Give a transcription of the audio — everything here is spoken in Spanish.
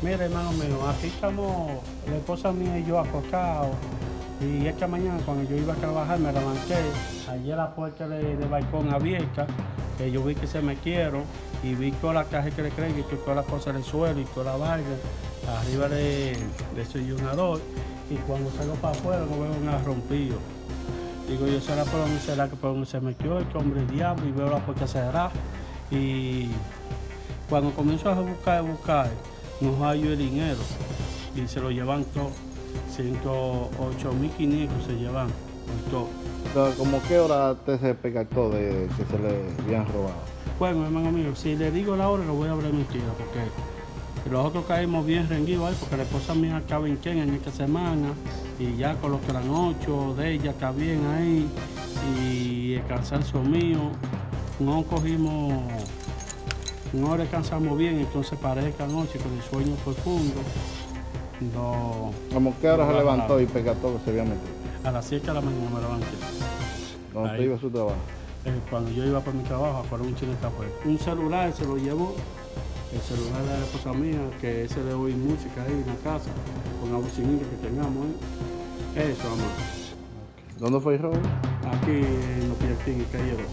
Mira, hermano mío, aquí estamos, la esposa mía y yo acostados. Y esta mañana, cuando yo iba a trabajar, me levanté. Allí la puerta de, de balcón abierta, que yo vi que se me quiero. Y vi toda la caja que le creen, y todas las cosas del suelo y toda la vaina, arriba de, de ese llenador. Y cuando salgo para afuera, no veo nada rompido. Digo, yo será por donde será que por donde se metió este hombre diablo y veo la puerta cerrada. Y cuando comienzo a buscar, buscar, no hallo el dinero y se lo llevan todo. 108.500 se llevan todo. ¿Cómo qué hora te se percató de que se le habían robado? Bueno, hermano mío, si le digo la hora, lo voy a hablar mentira, porque nosotros caímos bien rendidos ahí, porque la esposa mía acaba en Ken en esta semana, y ya con los que eran ocho de ella está bien ahí, y el cansancio mío, no cogimos, no descansamos bien, entonces parece que anoche con el sueño profundo, no, ¿Cómo qué hora No, se levantó y percató que se había metido? a las 7 de la mañana me levanté. ¿Dónde Ahí. iba a su trabajo? Eh, cuando yo iba para mi trabajo, para un chile café. Un celular se lo llevó, el celular de la esposa mía, que ese de oír música ahí en la casa, con la bocinita que tengamos ahí. Eso, amor. ¿Dónde fue el robo? Aquí en los Piantines, cayeron.